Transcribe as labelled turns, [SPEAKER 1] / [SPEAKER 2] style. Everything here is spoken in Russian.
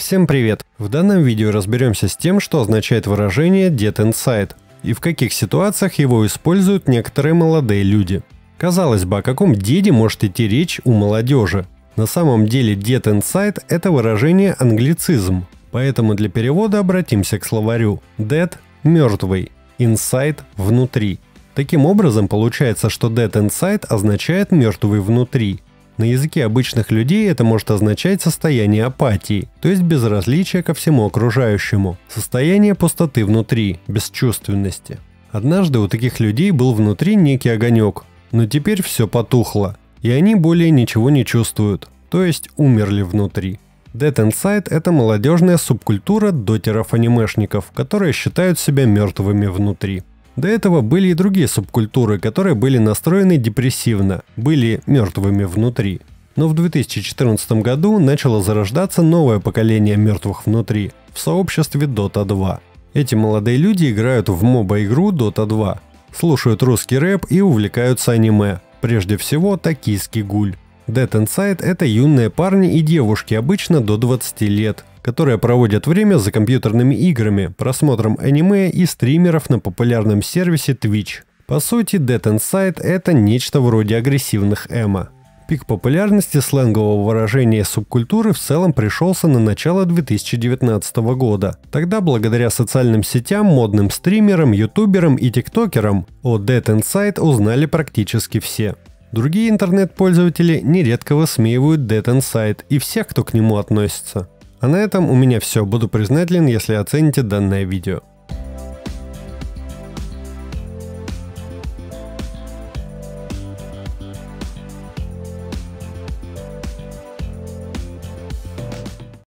[SPEAKER 1] Всем привет! В данном видео разберемся с тем, что означает выражение «dead inside» и в каких ситуациях его используют некоторые молодые люди. Казалось бы, о каком деде может идти речь у молодежи? На самом деле dead inside – это выражение англицизм, поэтому для перевода обратимся к словарю dead – мертвый, inside – внутри. Таким образом, получается, что dead inside означает мертвый внутри – на языке обычных людей это может означать состояние апатии, то есть безразличие ко всему окружающему, состояние пустоты внутри, бесчувственности. Однажды у таких людей был внутри некий огонек, но теперь все потухло, и они более ничего не чувствуют, то есть умерли внутри. Dead Inside – это молодежная субкультура дотеров-анимешников, которые считают себя мертвыми внутри. До этого были и другие субкультуры, которые были настроены депрессивно, были мертвыми внутри. Но в 2014 году начало зарождаться новое поколение мертвых внутри в сообществе Dota 2. Эти молодые люди играют в моба-игру Dota 2, слушают русский рэп и увлекаются аниме, прежде всего токийский гуль. Dead Inside – это юные парни и девушки, обычно до 20 лет, которые проводят время за компьютерными играми, просмотром аниме и стримеров на популярном сервисе Twitch. По сути, Dead Inside – это нечто вроде агрессивных эмо. Пик популярности сленгового выражения субкультуры в целом пришелся на начало 2019 года. Тогда, благодаря социальным сетям, модным стримерам, ютуберам и тиктокерам, о Dead Inside узнали практически все. Другие интернет-пользователи нередко высмеивают Dead Inside и всех, кто к нему относится. А на этом у меня все. Буду признателен, если оцените данное видео.